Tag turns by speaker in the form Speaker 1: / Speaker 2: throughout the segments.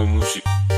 Speaker 1: Izar Project, Alango Music Production.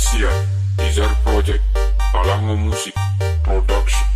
Speaker 1: Official Izar Project, Alango Music Production.